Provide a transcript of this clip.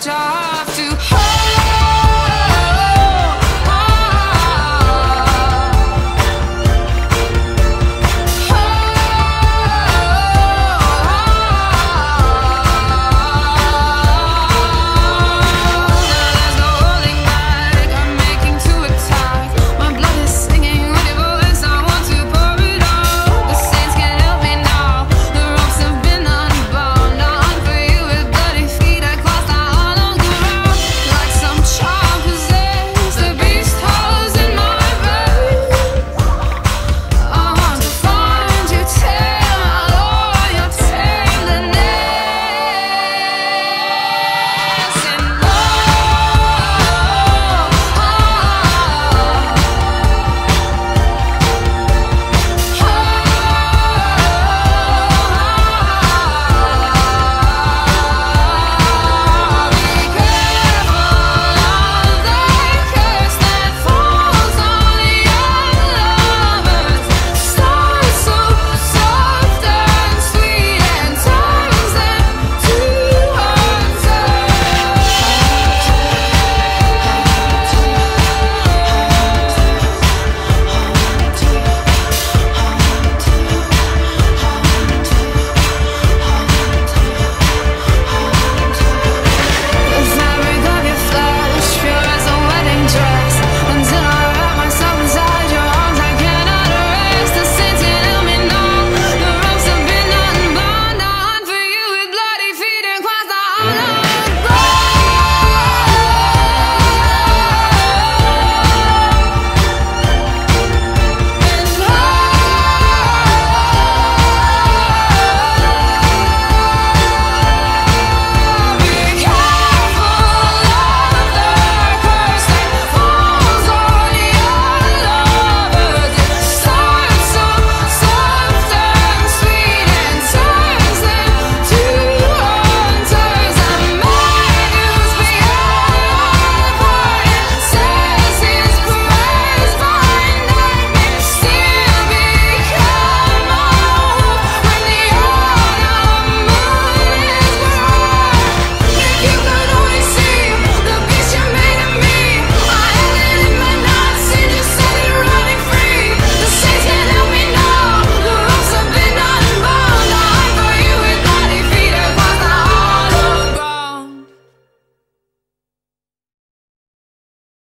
time.